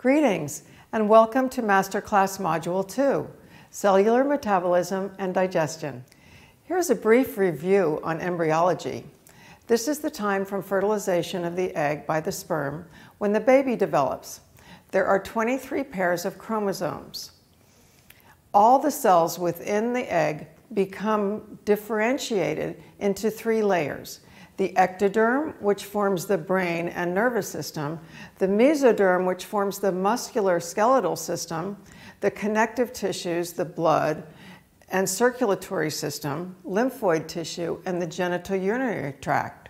Greetings and welcome to Masterclass Module 2, Cellular Metabolism and Digestion. Here's a brief review on embryology. This is the time from fertilization of the egg by the sperm when the baby develops. There are 23 pairs of chromosomes. All the cells within the egg become differentiated into three layers the ectoderm, which forms the brain and nervous system, the mesoderm, which forms the muscular skeletal system, the connective tissues, the blood and circulatory system, lymphoid tissue, and the genitourinary tract,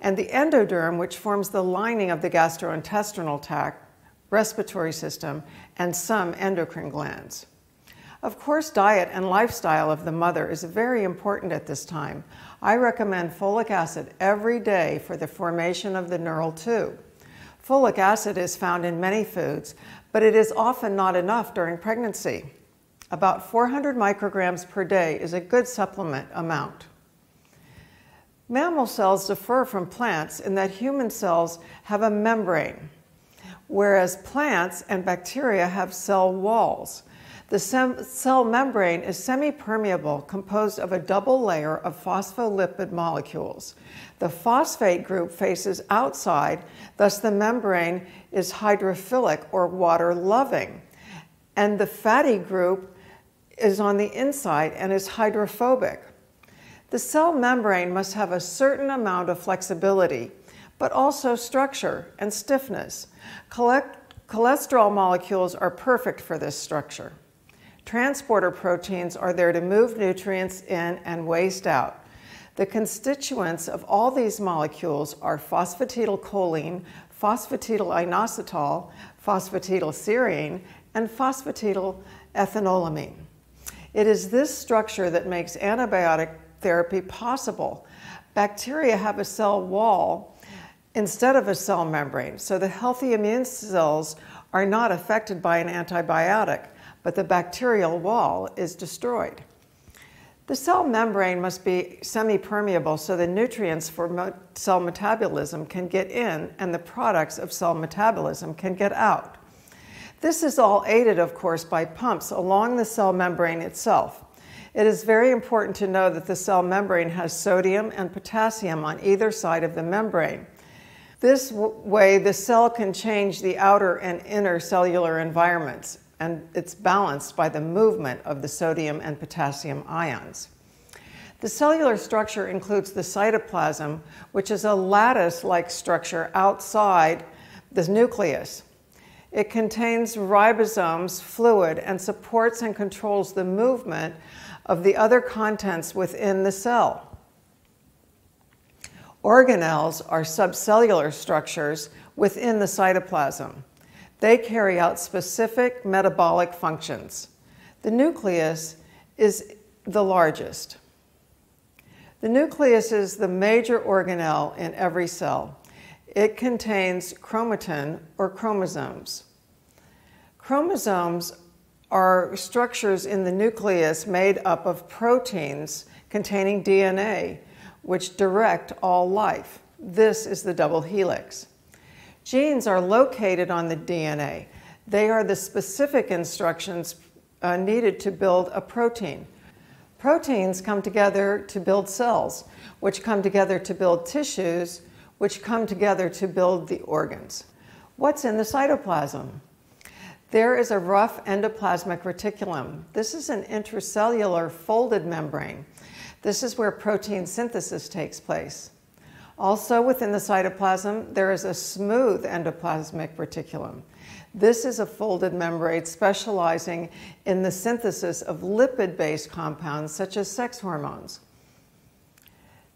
and the endoderm, which forms the lining of the gastrointestinal tract, respiratory system, and some endocrine glands. Of course, diet and lifestyle of the mother is very important at this time. I recommend folic acid every day for the formation of the neural tube. Folic acid is found in many foods, but it is often not enough during pregnancy. About 400 micrograms per day is a good supplement amount. Mammal cells differ from plants in that human cells have a membrane, whereas plants and bacteria have cell walls. The cell membrane is semi-permeable, composed of a double layer of phospholipid molecules. The phosphate group faces outside, thus the membrane is hydrophilic or water-loving. And the fatty group is on the inside and is hydrophobic. The cell membrane must have a certain amount of flexibility, but also structure and stiffness. Cholesterol molecules are perfect for this structure. Transporter proteins are there to move nutrients in and waste out. The constituents of all these molecules are phosphatidylcholine, phosphatidylinositol, phosphatidylserine, and phosphatidylethanolamine. It is this structure that makes antibiotic therapy possible. Bacteria have a cell wall instead of a cell membrane, so the healthy immune cells are not affected by an antibiotic but the bacterial wall is destroyed. The cell membrane must be semi-permeable so the nutrients for cell metabolism can get in and the products of cell metabolism can get out. This is all aided, of course, by pumps along the cell membrane itself. It is very important to know that the cell membrane has sodium and potassium on either side of the membrane. This way, the cell can change the outer and inner cellular environments and it's balanced by the movement of the sodium and potassium ions. The cellular structure includes the cytoplasm, which is a lattice-like structure outside the nucleus. It contains ribosomes, fluid, and supports and controls the movement of the other contents within the cell. Organelles are subcellular structures within the cytoplasm. They carry out specific metabolic functions. The nucleus is the largest. The nucleus is the major organelle in every cell. It contains chromatin or chromosomes. Chromosomes are structures in the nucleus made up of proteins containing DNA, which direct all life. This is the double helix. Genes are located on the DNA. They are the specific instructions uh, needed to build a protein. Proteins come together to build cells, which come together to build tissues, which come together to build the organs. What's in the cytoplasm? There is a rough endoplasmic reticulum. This is an intracellular folded membrane. This is where protein synthesis takes place. Also within the cytoplasm, there is a smooth endoplasmic reticulum. This is a folded membrane specializing in the synthesis of lipid-based compounds such as sex hormones.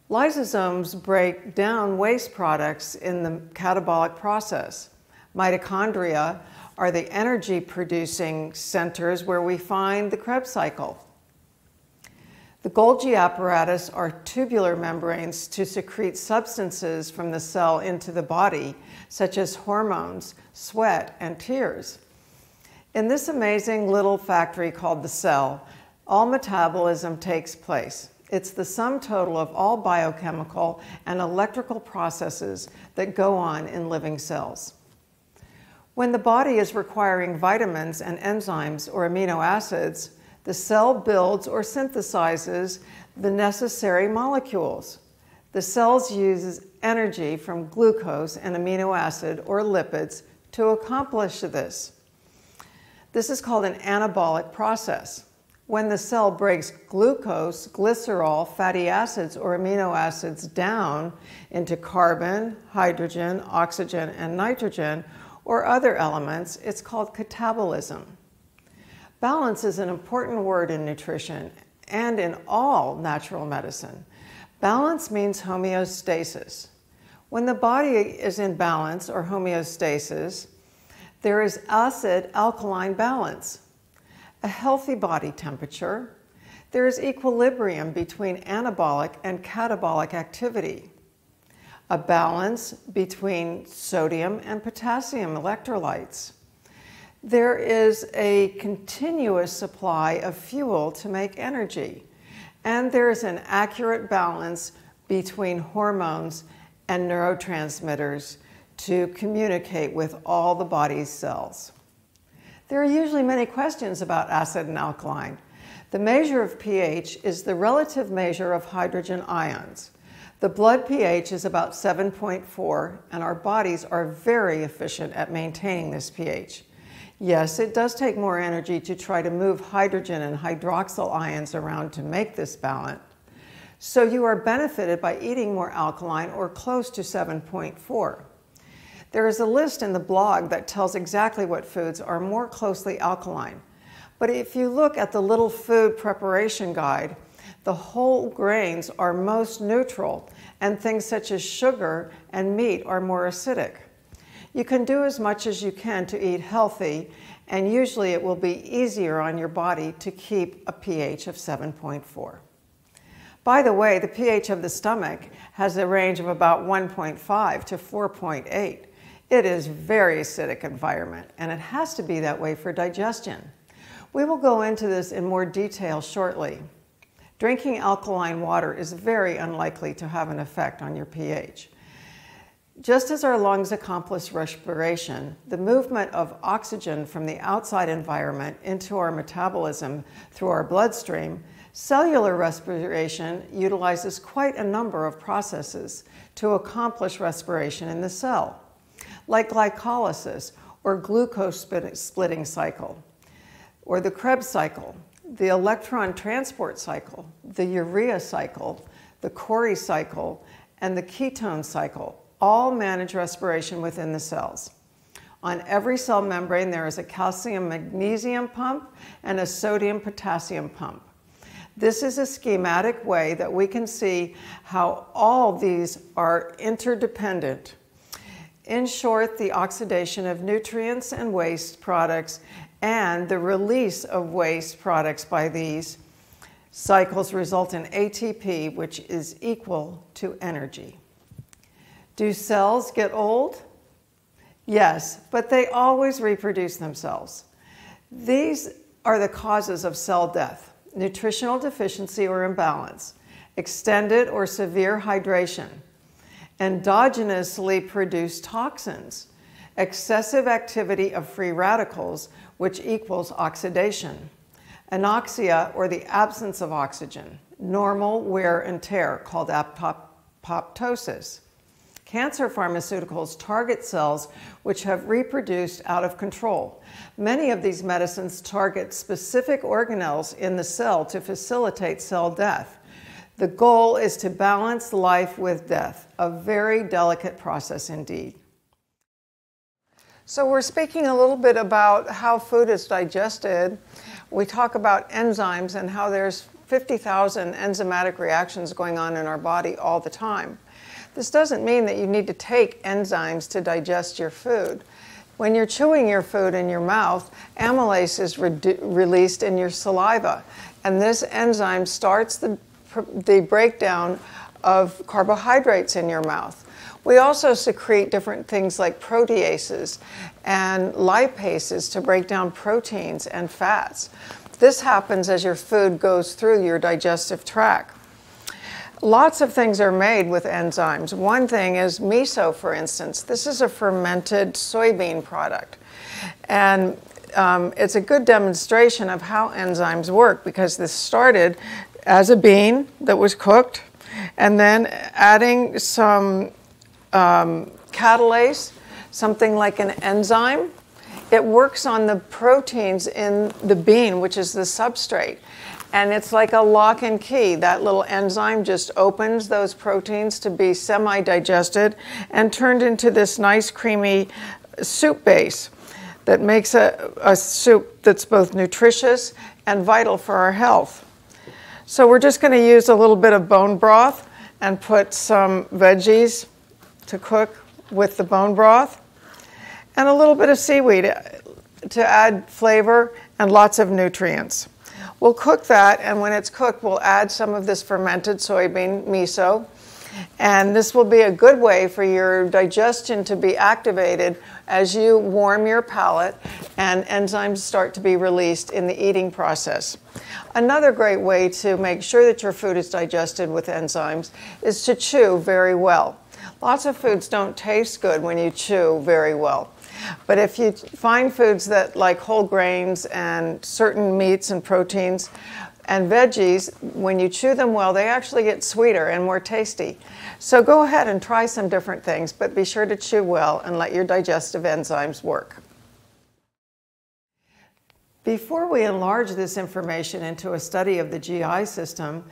Lysosomes break down waste products in the catabolic process. Mitochondria are the energy producing centers where we find the Krebs cycle. The Golgi apparatus are tubular membranes to secrete substances from the cell into the body, such as hormones, sweat, and tears. In this amazing little factory called the cell, all metabolism takes place. It's the sum total of all biochemical and electrical processes that go on in living cells. When the body is requiring vitamins and enzymes or amino acids, the cell builds or synthesizes the necessary molecules. The cells uses energy from glucose and amino acid or lipids to accomplish this. This is called an anabolic process. When the cell breaks glucose, glycerol, fatty acids, or amino acids down into carbon, hydrogen, oxygen, and nitrogen, or other elements, it's called catabolism. Balance is an important word in nutrition and in all natural medicine. Balance means homeostasis. When the body is in balance or homeostasis, there is acid alkaline balance a healthy body temperature, there is equilibrium between anabolic and catabolic activity, a balance between sodium and potassium electrolytes. There is a continuous supply of fuel to make energy, and there is an accurate balance between hormones and neurotransmitters to communicate with all the body's cells. There are usually many questions about acid and alkaline. The measure of pH is the relative measure of hydrogen ions. The blood pH is about 7.4, and our bodies are very efficient at maintaining this pH. Yes, it does take more energy to try to move hydrogen and hydroxyl ions around to make this balance. So you are benefited by eating more alkaline or close to 7.4. There is a list in the blog that tells exactly what foods are more closely alkaline. But if you look at the little food preparation guide, the whole grains are most neutral, and things such as sugar and meat are more acidic. You can do as much as you can to eat healthy, and usually it will be easier on your body to keep a pH of 7.4. By the way, the pH of the stomach has a range of about 1.5 to 4.8. It is very acidic environment and it has to be that way for digestion. We will go into this in more detail shortly. Drinking alkaline water is very unlikely to have an effect on your pH. Just as our lungs accomplish respiration, the movement of oxygen from the outside environment into our metabolism through our bloodstream, cellular respiration utilizes quite a number of processes to accomplish respiration in the cell like glycolysis or glucose splitting cycle, or the Krebs cycle, the electron transport cycle, the urea cycle, the Cori cycle, and the ketone cycle all manage respiration within the cells. On every cell membrane, there is a calcium magnesium pump and a sodium potassium pump. This is a schematic way that we can see how all these are interdependent in short, the oxidation of nutrients and waste products and the release of waste products by these cycles result in ATP, which is equal to energy. Do cells get old? Yes, but they always reproduce themselves. These are the causes of cell death nutritional deficiency or imbalance, extended or severe hydration endogenously produced toxins, excessive activity of free radicals, which equals oxidation, anoxia or the absence of oxygen, normal wear and tear called apoptosis. Cancer pharmaceuticals target cells which have reproduced out of control. Many of these medicines target specific organelles in the cell to facilitate cell death. The goal is to balance life with death, a very delicate process indeed. So, we're speaking a little bit about how food is digested. We talk about enzymes and how there's 50,000 enzymatic reactions going on in our body all the time. This doesn't mean that you need to take enzymes to digest your food. When you're chewing your food in your mouth, amylase is re- released in your saliva, and this enzyme starts the the breakdown of carbohydrates in your mouth. We also secrete different things like proteases and lipases to break down proteins and fats. This happens as your food goes through your digestive tract. Lots of things are made with enzymes. One thing is miso, for instance. This is a fermented soybean product. And um, it's a good demonstration of how enzymes work because this started as a bean that was cooked and then adding some um, catalase, something like an enzyme. It works on the proteins in the bean, which is the substrate. And it's like a lock and key. That little enzyme just opens those proteins to be semi digested and turned into this nice, creamy soup base that makes a, a soup that's both nutritious and vital for our health. So we're just going to use a little bit of bone broth and put some veggies to cook with the bone broth and a little bit of seaweed to add flavor and lots of nutrients. We'll cook that, and when it's cooked, we'll add some of this fermented soybean miso. And this will be a good way for your digestion to be activated as you warm your palate and enzymes start to be released in the eating process. Another great way to make sure that your food is digested with enzymes is to chew very well. Lots of foods don't taste good when you chew very well. But if you find foods that like whole grains and certain meats and proteins and veggies, when you chew them well, they actually get sweeter and more tasty. So go ahead and try some different things, but be sure to chew well and let your digestive enzymes work. Before we enlarge this information into a study of the GI system,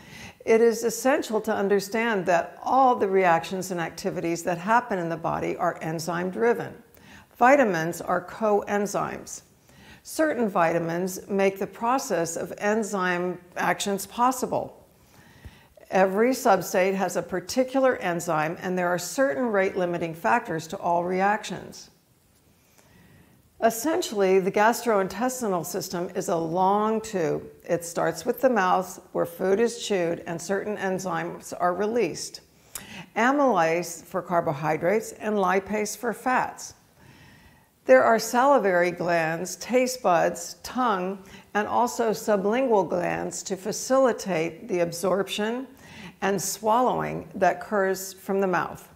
it is essential to understand that all the reactions and activities that happen in the body are enzyme driven. Vitamins are coenzymes. Certain vitamins make the process of enzyme actions possible. Every substrate has a particular enzyme, and there are certain rate limiting factors to all reactions. Essentially, the gastrointestinal system is a long tube. It starts with the mouth, where food is chewed and certain enzymes are released amylase for carbohydrates and lipase for fats. There are salivary glands, taste buds, tongue, and also sublingual glands to facilitate the absorption and swallowing that occurs from the mouth.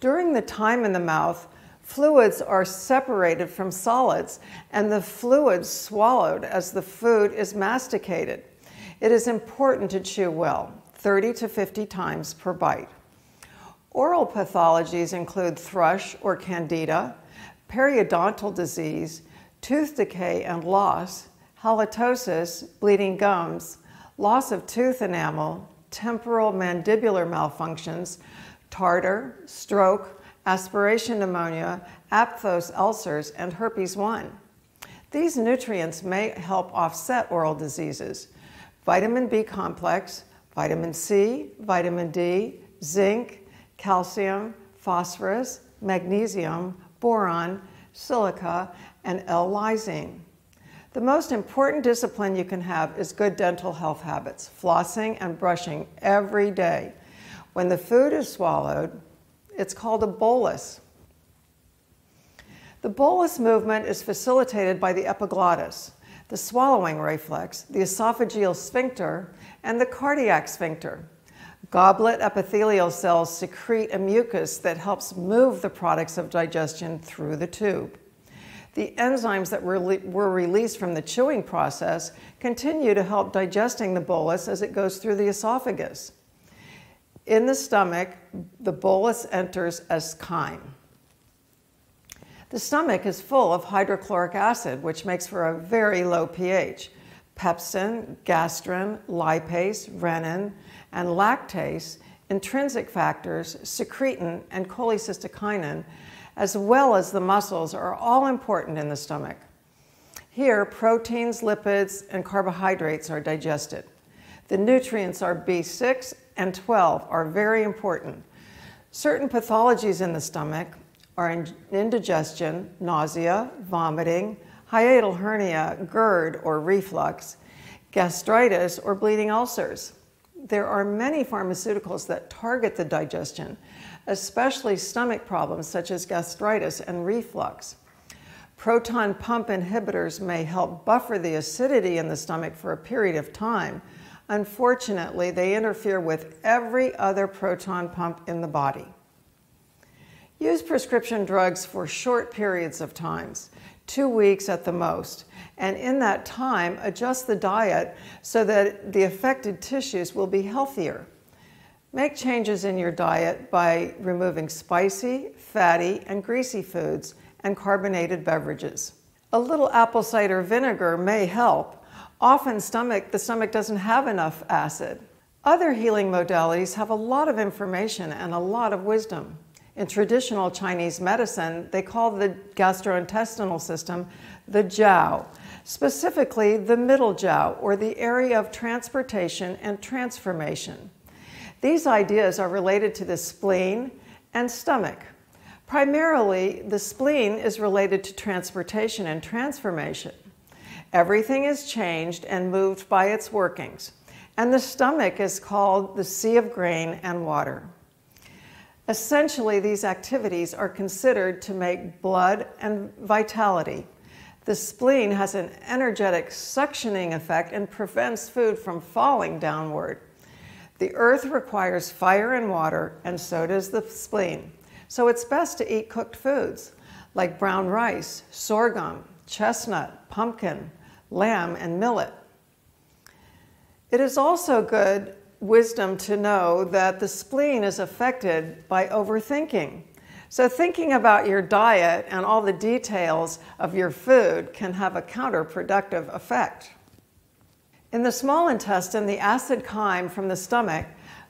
During the time in the mouth, Fluids are separated from solids, and the fluids swallowed as the food is masticated. It is important to chew well, 30 to 50 times per bite. Oral pathologies include thrush or candida, periodontal disease, tooth decay and loss, halitosis, bleeding gums, loss of tooth enamel, temporal mandibular malfunctions, tartar, stroke, aspiration pneumonia, aphthous ulcers, and herpes 1. These nutrients may help offset oral diseases. Vitamin B complex, vitamin C, vitamin D, zinc, calcium, phosphorus, magnesium, boron, silica, and L-lysine. The most important discipline you can have is good dental health habits, flossing and brushing every day. When the food is swallowed, it's called a bolus. The bolus movement is facilitated by the epiglottis, the swallowing reflex, the esophageal sphincter, and the cardiac sphincter. Goblet epithelial cells secrete a mucus that helps move the products of digestion through the tube. The enzymes that were, released from the chewing process continue to help digesting the bolus as it goes through the esophagus. In the stomach, the bolus enters as chyme. The stomach is full of hydrochloric acid, which makes for a very low pH. Pepsin, gastrin, lipase, renin, and lactase, intrinsic factors, secretin, and cholecystokinin, as well as the muscles, are all important in the stomach. Here, proteins, lipids, and carbohydrates are digested. The nutrients are B6 and 12 are very important. Certain pathologies in the stomach are indigestion, nausea, vomiting, hiatal hernia, GERD or reflux, gastritis, or bleeding ulcers. There are many pharmaceuticals that target the digestion, especially stomach problems such as gastritis and reflux. Proton pump inhibitors may help buffer the acidity in the stomach for a period of time, Unfortunately, they interfere with every other proton pump in the body. Use prescription drugs for short periods of times, two weeks at the most, and in that time, adjust the diet so that the affected tissues will be healthier. Make changes in your diet by removing spicy, fatty, and greasy foods and carbonated beverages. A little apple cider vinegar may help. Often stomach, the stomach doesn't have enough acid. Other healing modalities have a lot of information and a lot of wisdom. In traditional Chinese medicine, they call the gastrointestinal system the jiao, specifically the middle jiao, or the area of transportation and transformation. These ideas are related to the spleen and stomach. Primarily, the spleen is related to transportation and transformation. Everything is changed and moved by its workings. And the stomach is called the sea of grain and water. Essentially, these activities are considered to make blood and vitality. The spleen has an energetic suctioning effect and prevents food from falling downward. The earth requires fire and water, and so does the spleen. So it's best to eat cooked foods like brown rice, sorghum, chestnut, pumpkin, lamb, and millet. It is also good wisdom to know that the spleen is affected by overthinking. So, thinking about your diet and all the details of your food can have a counterproductive effect. In the small intestine, the acid chyme from the stomach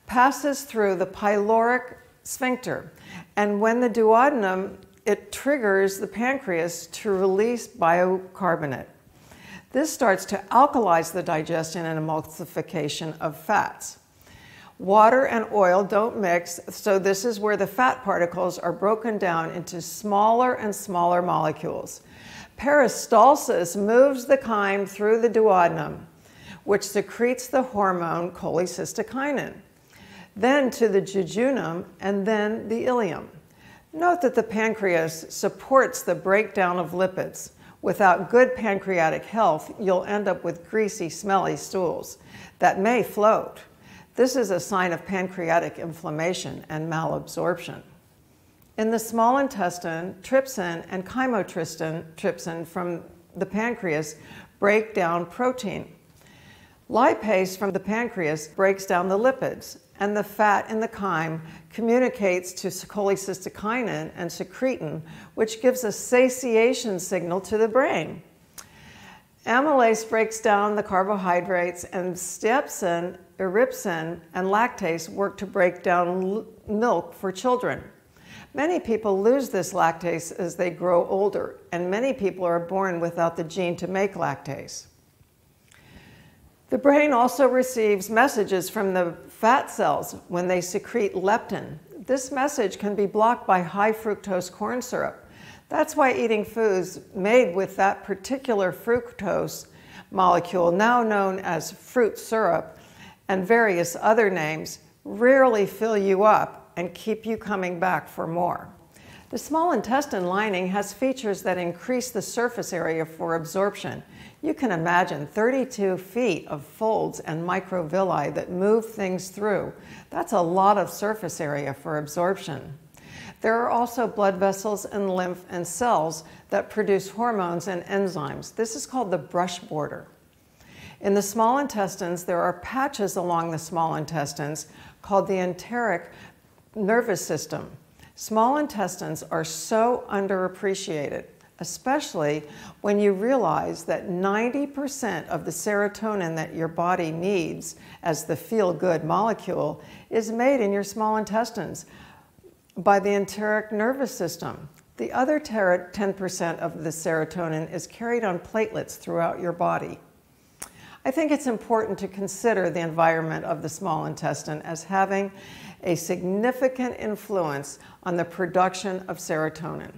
passes through the pyloric sphincter, and when the duodenum, it triggers the pancreas to release bicarbonate. This starts to alkalize the digestion and emulsification of fats. Water and oil don't mix, so this is where the fat particles are broken down into smaller and smaller molecules. Peristalsis moves the chyme through the duodenum, which secretes the hormone cholecystokinin, then to the jejunum, and then the ileum. Note that the pancreas supports the breakdown of lipids. Without good pancreatic health, you'll end up with greasy, smelly stools that may float. This is a sign of pancreatic inflammation and malabsorption. In the small intestine, trypsin and chymotrypsin trypsin from the pancreas break down protein. Lipase from the pancreas breaks down the lipids, and the fat in the chyme communicates to cholecystokinin and secretin, which gives a satiation signal to the brain. Amylase breaks down the carbohydrates, and steapsin, erepsin, and lactase work to break down milk for children. Many people lose this lactase as they grow older, and many people are born without the gene to make lactase. The brain also receives messages from the fat cells when they secrete leptin. This message can be blocked by high fructose corn syrup. That's why eating foods made with that particular fructose molecule, now known as fruit syrup, and various other names, rarely fill you up and keep you coming back for more. The small intestine lining has features that increase the surface area for absorption. You can imagine 32 feet of folds and microvilli that move things through. That's a lot of surface area for absorption. There are also blood vessels and lymph and cells that produce hormones and enzymes. This is called the brush border. In the small intestines, there are patches along the small intestines called the enteric nervous system. Small intestines are so underappreciated, especially when you realize that 90% of the serotonin that your body needs as the feel good molecule is made in your small intestines by the enteric nervous system. The other 10% of the serotonin is carried on platelets throughout your body. I think it's important to consider the environment of the small intestine as having a significant influence on the production of serotonin.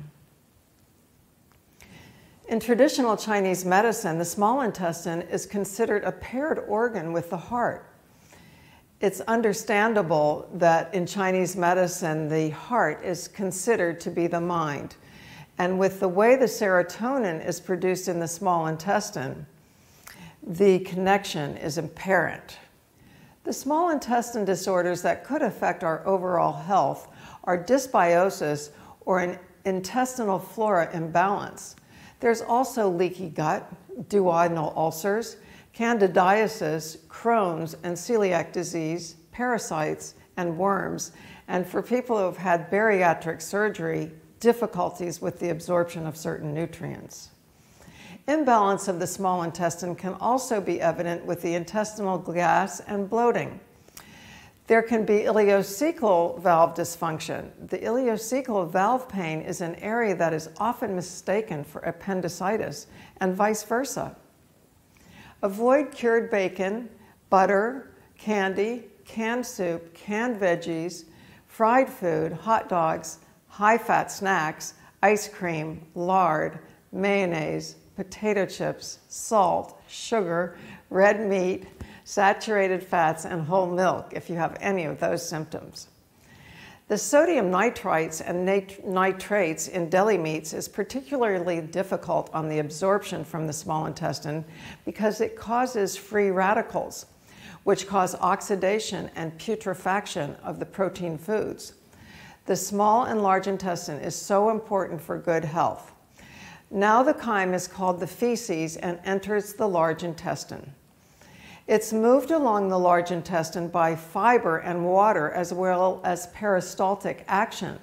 In traditional Chinese medicine, the small intestine is considered a paired organ with the heart. It's understandable that in Chinese medicine, the heart is considered to be the mind. And with the way the serotonin is produced in the small intestine, the connection is apparent. The small intestine disorders that could affect our overall health are dysbiosis or an intestinal flora imbalance. There's also leaky gut, duodenal ulcers, candidiasis, Crohn's, and celiac disease, parasites, and worms. And for people who have had bariatric surgery, difficulties with the absorption of certain nutrients. Imbalance of the small intestine can also be evident with the intestinal gas and bloating. There can be ileocecal valve dysfunction. The ileocecal valve pain is an area that is often mistaken for appendicitis and vice versa. Avoid cured bacon, butter, candy, canned soup, canned veggies, fried food, hot dogs, high fat snacks, ice cream, lard, mayonnaise, potato chips, salt, sugar, red meat, saturated fats, and whole milk if you have any of those symptoms. The sodium nitrites and nitrates in deli meats is particularly difficult on the absorption from the small intestine because it causes free radicals, which cause oxidation and putrefaction of the protein foods. The small and large intestine is so important for good health. Now the chyme is called the feces and enters the large intestine. It's moved along the large intestine by fiber and water as well as peristaltic action.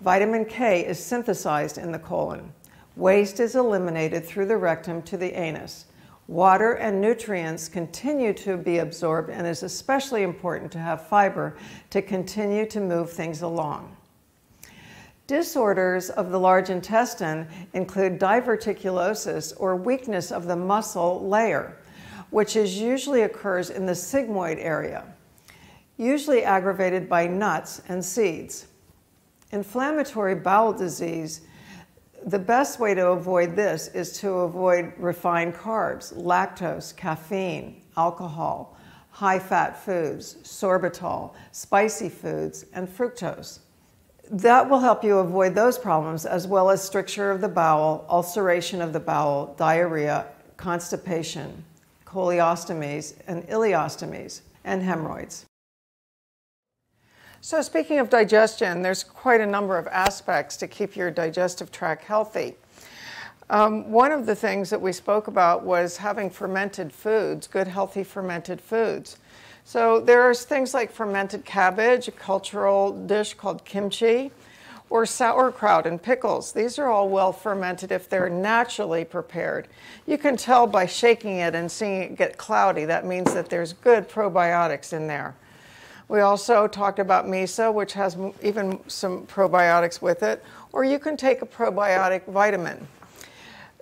Vitamin K is synthesized in the colon. Waste is eliminated through the rectum to the anus. Water and nutrients continue to be absorbed and is especially important to have fiber to continue to move things along. Disorders of the large intestine include diverticulosis or weakness of the muscle layer, which is usually occurs in the sigmoid area, usually aggravated by nuts and seeds. Inflammatory bowel disease, the best way to avoid this is to avoid refined carbs, lactose, caffeine, alcohol, high fat foods, sorbitol, spicy foods, and fructose that will help you avoid those problems as well as stricture of the bowel, ulceration of the bowel, diarrhea, constipation, colostomies, and ileostomies, and hemorrhoids. So, speaking of digestion, there's quite a number of aspects to keep your digestive tract healthy. Um, one of the things that we spoke about was having fermented foods, good, healthy fermented foods. So there's things like fermented cabbage, a cultural dish called kimchi, or sauerkraut and pickles. These are all well fermented if they're naturally prepared. You can tell by shaking it and seeing it get cloudy. That means that there's good probiotics in there. We also talked about miso, which has even some probiotics with it, or you can take a probiotic vitamin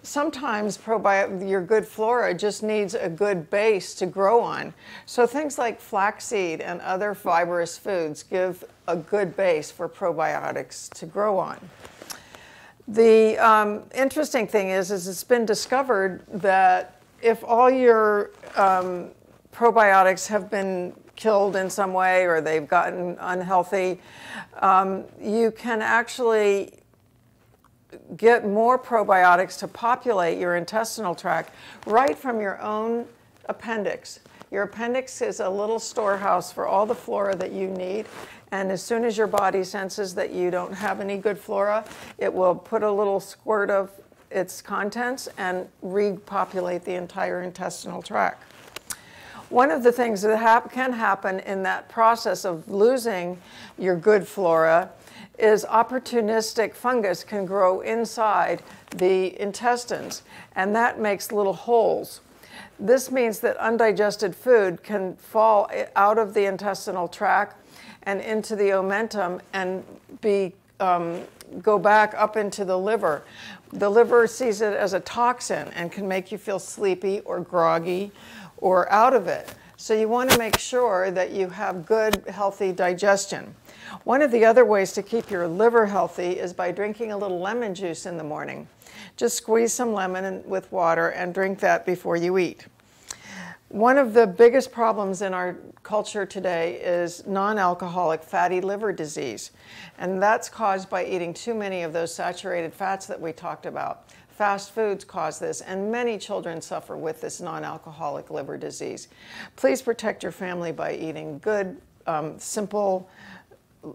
sometimes your good flora just needs a good base to grow on. So things like flaxseed and other fibrous foods give a good base for probiotics to grow on. The um, interesting thing is, is it's been discovered that if all your um, probiotics have been killed in some way or they've gotten unhealthy, um, you can actually get more probiotics to populate your intestinal tract right from your own appendix. Your appendix is a little storehouse for all the flora that you need. And as soon as your body senses that you don't have any good flora, it will put a little squirt of its contents and repopulate the entire intestinal tract. One of the things that hap can happen in that process of losing your good flora is opportunistic fungus can grow inside the intestines, and that makes little holes. This means that undigested food can fall out of the intestinal tract and into the omentum and be um, go back up into the liver. The liver sees it as a toxin and can make you feel sleepy or groggy or out of it. So you want to make sure that you have good, healthy digestion. One of the other ways to keep your liver healthy is by drinking a little lemon juice in the morning. Just squeeze some lemon with water and drink that before you eat. One of the biggest problems in our culture today is non alcoholic fatty liver disease. And that's caused by eating too many of those saturated fats that we talked about. Fast foods cause this, and many children suffer with this non alcoholic liver disease. Please protect your family by eating good, um, simple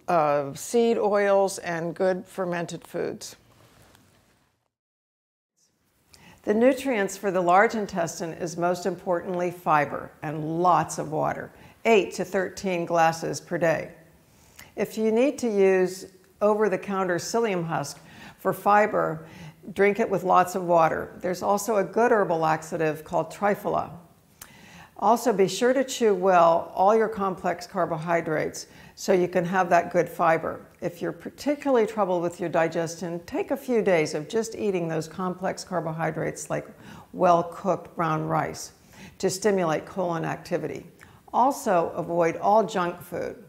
uh, seed oils and good fermented foods. The nutrients for the large intestine is most importantly fiber and lots of water, 8 to 13 glasses per day. If you need to use over the counter psyllium husk for fiber, drink it with lots of water. There's also a good herbal laxative called triphala. Also, be sure to chew well all your complex carbohydrates so you can have that good fiber. If you're particularly troubled with your digestion, take a few days of just eating those complex carbohydrates like well cooked brown rice to stimulate colon activity. Also, avoid all junk food.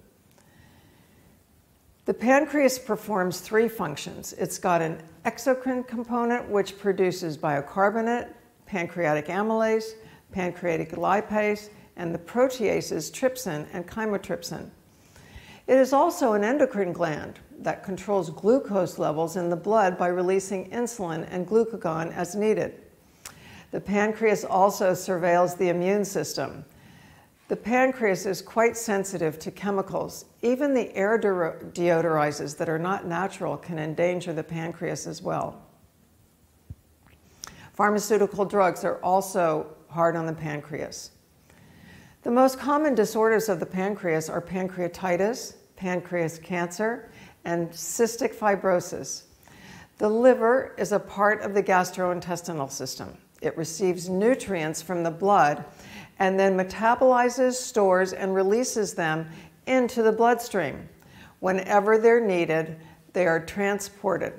The pancreas performs three functions. It's got an exocrine component, which produces bicarbonate, pancreatic amylase, pancreatic lipase, and the proteases trypsin and chymotrypsin. It is also an endocrine gland that controls glucose levels in the blood by releasing insulin and glucagon as needed. The pancreas also surveils the immune system. The pancreas is quite sensitive to chemicals. Even the air deodorizers that are not natural can endanger the pancreas as well. Pharmaceutical drugs are also hard on the pancreas. The most common disorders of the pancreas are pancreatitis, pancreas cancer, and cystic fibrosis. The liver is a part of the gastrointestinal system. It receives nutrients from the blood and then metabolizes, stores, and releases them into the bloodstream. Whenever they're needed, they are transported.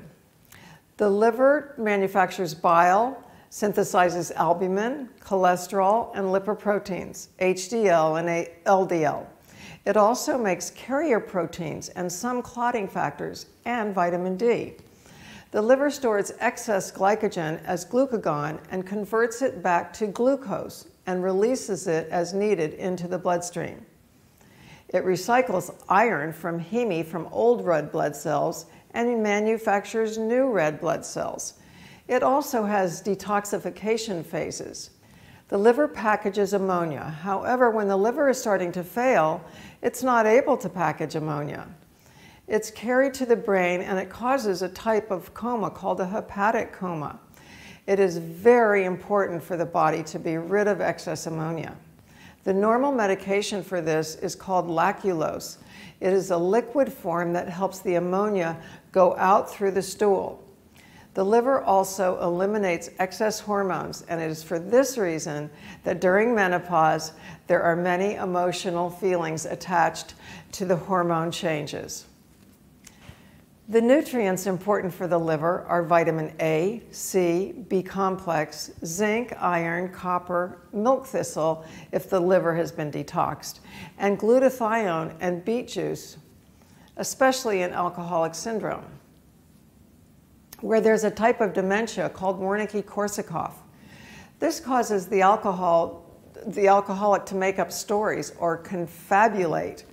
The liver manufactures bile, synthesizes albumin, cholesterol, and lipoproteins, HDL and LDL. It also makes carrier proteins and some clotting factors and vitamin D. The liver stores excess glycogen as glucagon and converts it back to glucose and releases it as needed into the bloodstream. It recycles iron from heme from old red blood cells and manufactures new red blood cells. It also has detoxification phases. The liver packages ammonia. However, when the liver is starting to fail, it's not able to package ammonia. It's carried to the brain and it causes a type of coma called a hepatic coma. It is very important for the body to be rid of excess ammonia. The normal medication for this is called lactulose. It is a liquid form that helps the ammonia go out through the stool. The liver also eliminates excess hormones, and it is for this reason that during menopause there are many emotional feelings attached to the hormone changes. The nutrients important for the liver are vitamin A, C, B complex, zinc, iron, copper, milk thistle if the liver has been detoxed, and glutathione and beet juice, especially in alcoholic syndrome where there's a type of dementia called Wernicke-Korsakoff. This causes the alcohol, the alcoholic to make up stories or confabulate.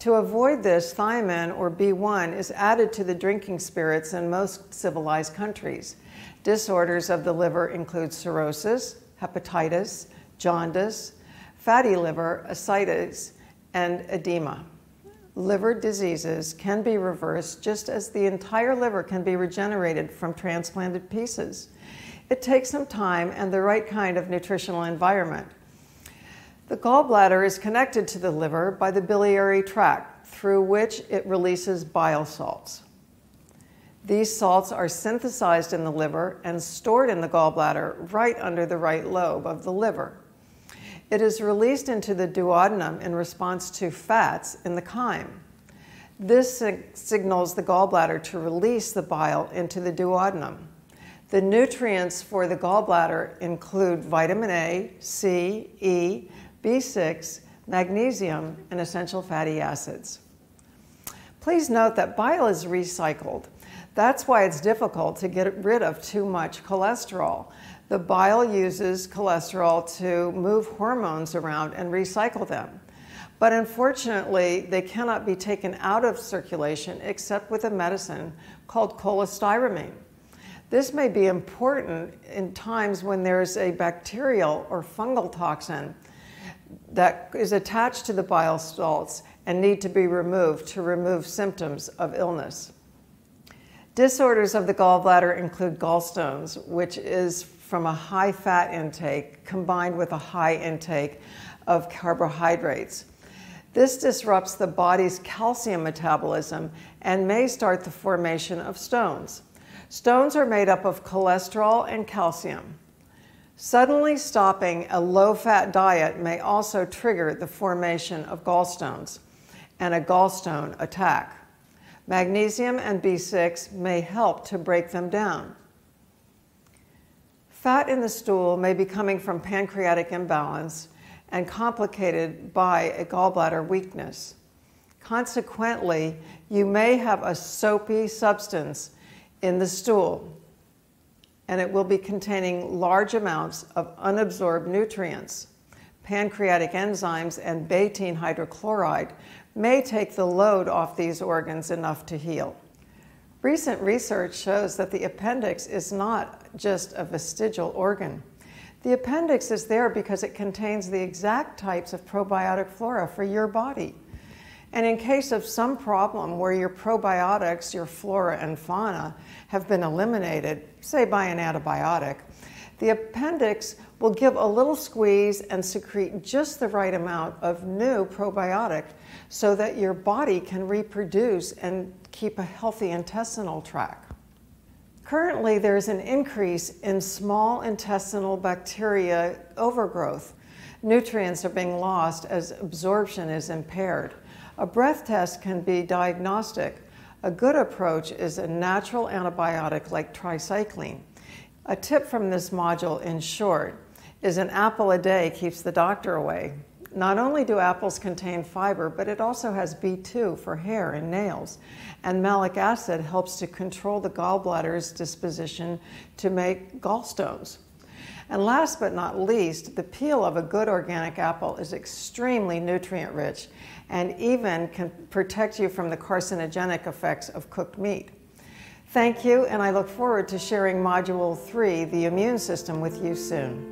To avoid this, thiamine or B1 is added to the drinking spirits in most civilized countries. Disorders of the liver include cirrhosis, hepatitis, jaundice, fatty liver, ascites, and edema liver diseases can be reversed just as the entire liver can be regenerated from transplanted pieces. It takes some time and the right kind of nutritional environment. The gallbladder is connected to the liver by the biliary tract, through which it releases bile salts. These salts are synthesized in the liver and stored in the gallbladder right under the right lobe of the liver. It is released into the duodenum in response to fats in the chyme. This sig- signals the gallbladder to release the bile into the duodenum. The nutrients for the gallbladder include vitamin A, C, E, B6, magnesium, and essential fatty acids. Please note that bile is recycled. That's why it's difficult to get rid of too much cholesterol. The bile uses cholesterol to move hormones around and recycle them. But unfortunately, they cannot be taken out of circulation except with a medicine called cholestyramine. This may be important in times when there's a bacterial or fungal toxin that is attached to the bile salts and need to be removed to remove symptoms of illness. Disorders of the gallbladder include gallstones, which is from a high fat intake combined with a high intake of carbohydrates. This disrupts the body's calcium metabolism and may start the formation of stones. Stones are made up of cholesterol and calcium. Suddenly stopping a low fat diet may also trigger the formation of gallstones and a gallstone attack. Magnesium and B6 may help to break them down. Fat in the stool may be coming from pancreatic imbalance and complicated by a gallbladder weakness. Consequently, you may have a soapy substance in the stool, and it will be containing large amounts of unabsorbed nutrients. Pancreatic enzymes and betaine hydrochloride may take the load off these organs enough to heal. Recent research shows that the appendix is not just a vestigial organ. The appendix is there because it contains the exact types of probiotic flora for your body. And in case of some problem where your probiotics, your flora and fauna, have been eliminated, say by an antibiotic, the appendix will give a little squeeze and secrete just the right amount of new probiotic so that your body can reproduce and keep a healthy intestinal tract. Currently, there's an increase in small intestinal bacteria overgrowth. Nutrients are being lost as absorption is impaired. A breath test can be diagnostic. A good approach is a natural antibiotic like tricycline. A tip from this module, in short, is an apple a day keeps the doctor away. Not only do apples contain fiber, but it also has B2 for hair and nails. And malic acid helps to control the gallbladder's disposition to make gallstones. And last but not least, the peel of a good organic apple is extremely nutrient rich and even can protect you from the carcinogenic effects of cooked meat. Thank you, and I look forward to sharing Module 3, the immune system, with you soon.